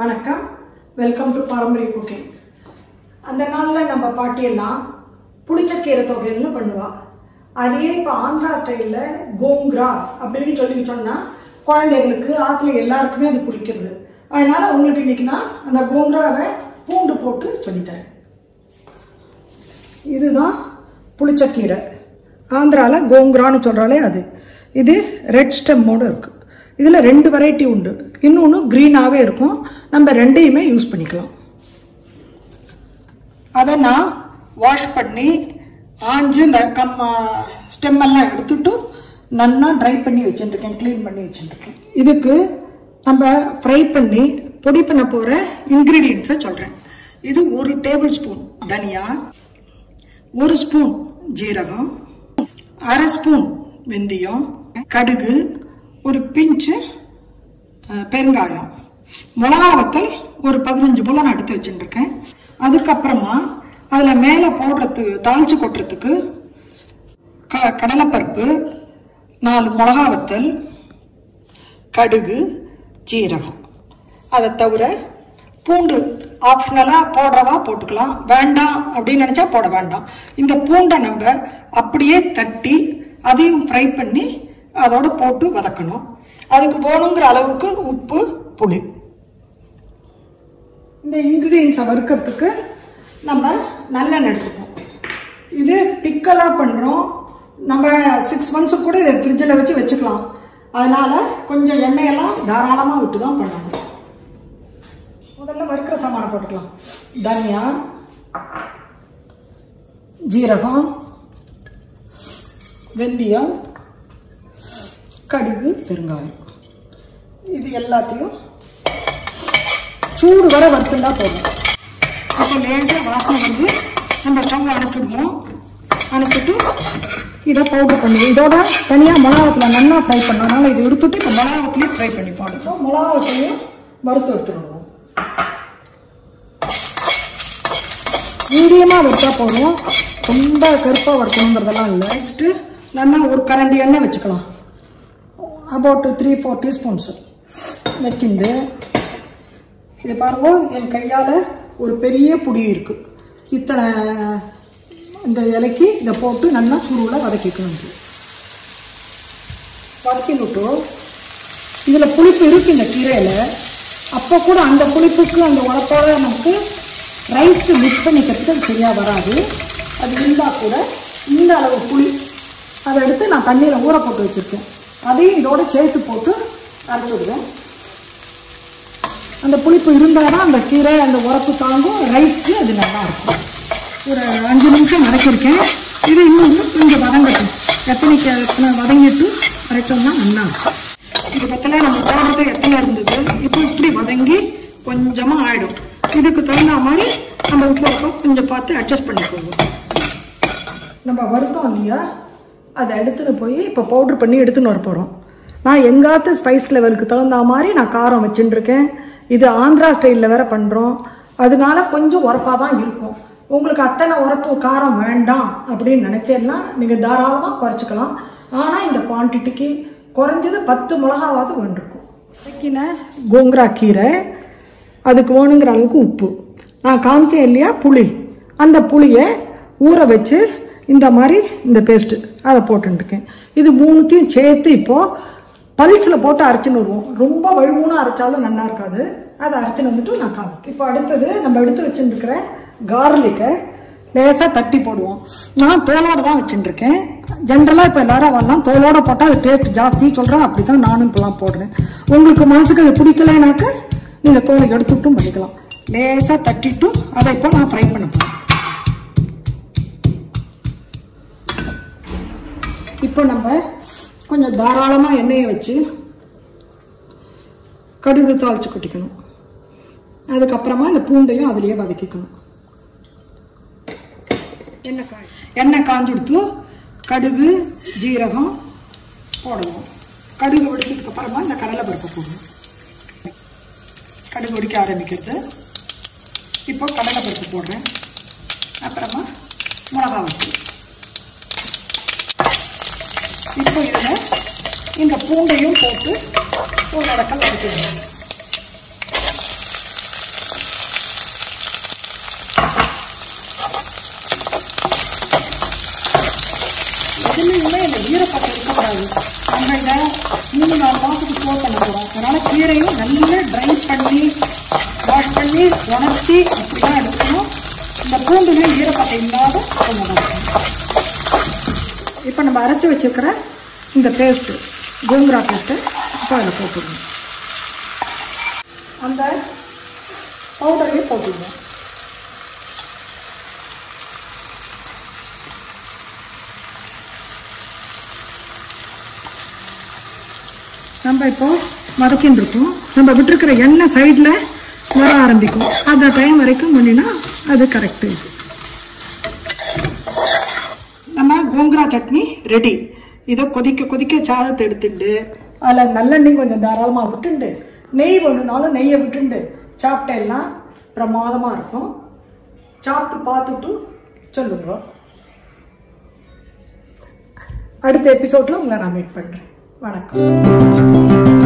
வணக்கம். Welcome to பாரம்பரிய cooking. அந்த நாளில் நம்ம பாட்டியெல்லாம் புளிச்சக்கீரை தொகைன்னு பண்ணுவா. அதையே இப்போ ஆந்திரா ஸ்டைலில் கோங்க்ரா அப்படின்னு சொல்லி சொன்னால் குழந்தைங்களுக்கு ஆற்றுல எல்லாருக்குமே அது பிடிக்கிறது. அதனால உங்களுக்கு இன்னைக்கு நான் அந்த கோங்க்ராவை பூண்டு போட்டு சொல்லித்தரேன். இதுதான் புளிச்சக்கீரை ஆந்திராவில் கோங்குரான்னு சொல்கிறாலே அது. இது ரெட் ஸ்டெம்மோடு இருக்குது இதில் ரெண்டு வெரைட்டி உண்டு. இன்னொன்று க்ரீனாகவே இருக்கும். நம்ம ரெண்டையுமே யூஸ் பண்ணிக்கலாம். அதை நான் வாஷ் பண்ணி ஆஞ்சு இந்த கம் ஸ்டெம்மெல்லாம் எடுத்துட்டு நல்லா ட்ரை பண்ணி வச்சுட்டுருக்கேன் க்ளீன் பண்ணி வச்சுட்டுருக்கேன் இதுக்கு நம்ம ஃப்ரை பண்ணி பொடி பண்ண போகிற இன்க்ரீடியன்ஸை சொல்கிறேன் இது ஒரு டேபிள் ஸ்பூன் தனியா ஒரு ஸ்பூன் ஜீரகம் அரை ஸ்பூன் வெந்தயம் கடுகு ஒரு பிஞ்சு பெருங்காயம். மிளகா வத்தல் ஒரு பதினஞ்சு போல நான் எடுத்து வச்சுட்டுருக்கேன் அதுக்கப்புறமா அதில் மேலே போடுறதுக்கு தாளிச்சு கொட்டுறதுக்கு க கடலைப்பருப்பு நாலு மிளகா வத்தல் கடுகு ஜீரகம். அதை தவிர பூண்டு ஆப்ஷனலாக போடுறவா போட்டுக்கலாம். வேண்டாம் அப்படின்னு நினச்சா போட வேண்டாம். இந்த பூண்டை நம்ம அப்படியே தட்டி அதையும் ஃப்ரை பண்ணி அதோட போட்டு வதக்கணும். அதுக்கு போகணுங்கிற அளவுக்கு உப்பு புளி. இந்த இன்க்ரீடியன்ஸை வறுக்கிறதுக்கு நம்ம நல்லெண்ணெய் எடுத்துப்போம். இது பிக்கலாக பண்ணுறோம் நம்ம சிக்ஸ் மந்த்ஸுக்கு கூட இதை ஃப்ரிட்ஜில் வச்சு வச்சுக்கலாம். அதனால் கொஞ்சம் எண்ணெயெல்லாம் தாராளமாக விட்டு தான் பண்ணணும். முதல்ல வறுக்கிற சாமானை போட்டுக்கலாம். தனியா ஜீரகம் வெந்தயம் கடுகு பெருங்காயம். இது எல்லாத்தையும் சூடு வர வறுத்துண்டா போதும். அப்போ லேசாக வாசனை வந்து நம்ம ஸ்டவ் அணைச்சிடுவோம். அணைச்சிட்டு இதை பவுடர் பண்ணுவோம். இதோட தனியாக மிளகாத்தில் நல்லா ஃப்ரை பண்ணனால இதை எடுத்துட்டு இப்போ மிளகாத்துலேயே ஃப்ரை பண்ணி போடுறோம் மிளகாத்தையும் வறுத்து எடுத்துடுவோம் மீடியமாக வறுத்தா போதும். ரொம்ப கருப்பாக வறுக்கணுங்கிறதெல்லாம் இல்லை. நெக்ஸ்ட்டு நல்லா ஒரு கரண்டி எண்ணெய் வச்சுக்கலாம். அபவுட் த்ரீ ஃபோர் டீஸ்பூன்ஸு வச்சுண்டு. இது பாருங்கள் என் கையால் ஒரு பெரிய புடி இருக்குது இத்தனை இந்த இலைக்கு இதை போட்டு நல்லா சுருவில் வதக்கிக்கணும். வதக்கி விட்டு இதில் புளிப்பு இருக்குது இந்த கீரையில். அப்போ கூட அந்த புளிப்புக்கு அந்த உரப்போட நமக்கு ரைஸ்க்கு மிக்ஸ் பண்ணிக்கிறதுக்கு அது சரியாக வராது. அது இருந்தால் கூட இந்த அளவு புளி அதை எடுத்து நான் தண்ணியில் ஊற போட்டு வச்சுருக்கேன். அதையும் இதோட சேர்த்து போட்டு அரைச்சி விடுவேன். அந்த புளிப்பு இருந்தால் தான் அந்த கீரை அந்த உரப்பு தாங்கும் ரைஸ்க்கு அது நல்லா இருக்கும். ஒரு அஞ்சு நிமிஷம் வதக்கியிருக்கேன். இது இன்னும் கொஞ்சம் வதங்கட்டும். எத்தனைக்கு எத்தனை வதங்கிட்டு அரைச்சோம்னா நல்லா இருக்கும். இது பத்தில நம்ம போடுறது எத்தனை இருந்தது? இப்போ இப்படி வதங்கி கொஞ்சமாக ஆயிடும். இதுக்கு தகுந்த மாதிரி நம்ம உப்பு கொஞ்சம் பார்த்து அட்ஜஸ்ட் பண்ணிக்கோங்க. நம்ம வருத்தம் இல்லையா? அதை எடுத்துன்னு போய் இப்போ பவுட்ரு பண்ணி எடுத்துன்னு வர போகிறோம் நான் எங்காத்து ஸ்பைஸ் லெவலுக்கு தகுந்த மாதிரி நான் காரம் வச்சுட்டுருக்கேன். இது ஆந்திரா ஸ்டைலில் வேற பண்ணுறோம் அதனால கொஞ்சம் உரப்பாக தான் இருக்கும். உங்களுக்கு அத்தனை உரப்பு காரம் வேண்டாம் அப்படின்னு நினச்சேன்னா நீங்கள் தாராளமாக குறைச்சிக்கலாம். ஆனால் இந்த குவான்டிட்டிக்கு குறைஞ்சது பத்து மிளகாவாவது வேண்டிருக்கும் வதக்கின கோங்கரா கீரை அதுக்கு வேணுங்கிற அளவுக்கு உப்பு. நான் காமிச்சேன் இல்லையா? புளி. அந்த புளியை ஊற வச்சு இந்த மாதிரி இந்த பேஸ்ட்டு அதை போட்டுருக்கேன் இது மூணுத்தையும் சேர்த்து இப்போது பல்ஸில் போட்டு அரைச்சின்னு வருவோம். ரொம்ப வழுவூனா அரைச்சாலும் நல்லா இருக்காது. அதை அரைச்சின்னு வந்துட்டு நான் காமிக்கிறேன். இப்போ அடுத்தது நம்ம எடுத்து வச்சுருக்கிற கார்லிக்கை லேசாக தட்டி போடுவோம். நான் தோலோடு தான் வச்சுட்டுருக்கேன் ஜென்ரலாக இப்போ எல்லாரும் வரலாம். தோலோடு போட்டால் அது டேஸ்ட் ஜாஸ்தி சொல்கிறேன் அப்படி தான் நானும் இப்போலாம் போடுறேன். உங்களுக்கு மனசுக்கு அது பிடிக்கலைனாக்க நீங்கள் தோலை எடுத்துட்டும் பண்ணிக்கலாம். லேசாக தட்டிட்டும் அதை இப்போ நான் ஃப்ரை பண்ண போகிறேன் இப்போ நம்ம கொஞ்சம் தாராளமாக எண்ணெயை வச்சு கடுகு தாளிச்சு கொட்டிக்கணும். அதுக்கப்புறமா இந்த பூண்டையும் அதுலேயே வதக்கிக்கணும். எண்ணெய் காய். எண்ணெய் காஞ்செடுத்து கடுகு ஜீரகம் போடணும். கடுகு வெடிச்சதுக்கு அப்புறமா இந்த கடலை பருப்பு போடணும். கடுகு வெடிக்க ஆரம்பிக்கிறது. இப்போ கடலை பருப்பு போடுறேன். அப்புறமா மிளகா வச்சு. இப்போ இந்த பூண்டையும் போட்டு ஒரு நடக்கம் வதக்கிடுவோம் எதுலையுமே இந்த ஈரப்பதம் இருக்கக்கூடாது. மூணு நாலு மாதத்துக்கு ஸ்டோர் பண்ண அதனால் கீரையும் நல்லா ட்ரை பண்ணி வாஷ் பண்ணி உணர்த்தி அப்படி தான் எடுக்கணும். இந்த பூண்டுமே ஈரப்பதம் இல்லாத கொண்டு இப்போ நம்ம அரைச்சி வச்சிருக்கிற இந்த பேஸ்ட்டு கோங்குரா பேஸ்ட்டு இப்போ அதில் போட்டுருங்க. அந்த பவுடரையும் போட்டுருங்க. நம்ம இப்போ வதக்கின்னு இருக்கோம். நம்ம விட்டுருக்கிற எண்ணெய் சைடில் வர ஆரம்பிக்கும். அந்த டைம் வரைக்கும் பண்ணினா அது கரெக்டு நம்ம கோங்குரா சட்னி ரெடி இதை கொதிக்க கொதிக்க சாதத்தை எடுத்துட்டு அதில் நல்லெண்ணெய் கொஞ்சம் தாராளமாக விட்டுண்டு. நெய் ஒன்றுனாலும் நெய்யை விட்டுண்டு. சாப்பிட்டேன்னா பிரமாதமாக இருக்கும். சாப்பிட்டு பார்த்துட்டு சொல்லுங்க அடுத்த எபிசோடில் உங்களை நான் மீட் பண்ணுறேன் வணக்கம்.